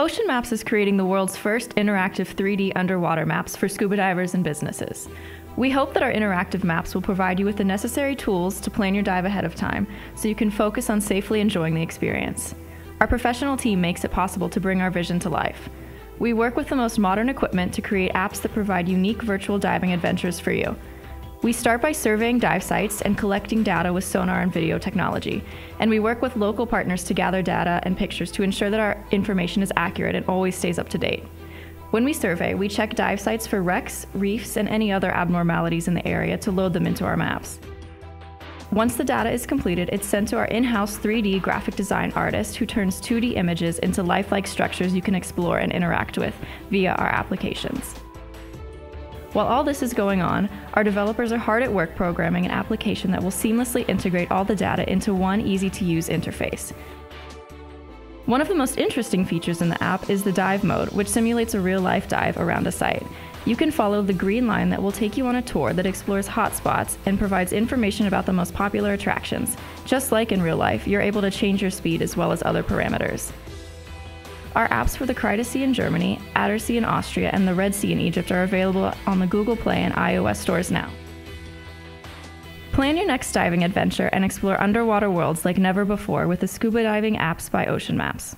Ocean Maps is creating the world's first interactive 3D underwater maps for scuba divers and businesses. We hope that our interactive maps will provide you with the necessary tools to plan your dive ahead of time so you can focus on safely enjoying the experience. Our professional team makes it possible to bring our vision to life. We work with the most modern equipment to create apps that provide unique virtual diving adventures for you. We start by surveying dive sites and collecting data with sonar and video technology, and we work with local partners to gather data and pictures to ensure that our information is accurate and always stays up to date. When we survey, we check dive sites for wrecks, reefs, and any other abnormalities in the area to load them into our maps. Once the data is completed, it's sent to our in house 3D graphic design artist who turns 2D images into lifelike structures you can explore and interact with via our applications. While all this is going on, our developers are hard at work programming an application that will seamlessly integrate all the data into one easy to use interface. One of the most interesting features in the app is the dive mode, which simulates a real life dive around a site. You can follow the green line that will take you on a tour that explores hotspots and provides information about the most popular attractions. Just like in real life, you're able to change your speed as well as other parameters. Our apps for the Kreidesee in Germany, Attersee in Austria, and the Red Sea in Egypt are available on the Google Play and iOS stores now. Plan your next diving adventure and explore underwater worlds like never before with the Scuba Diving apps by Ocean Maps.